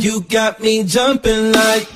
You got me jumping like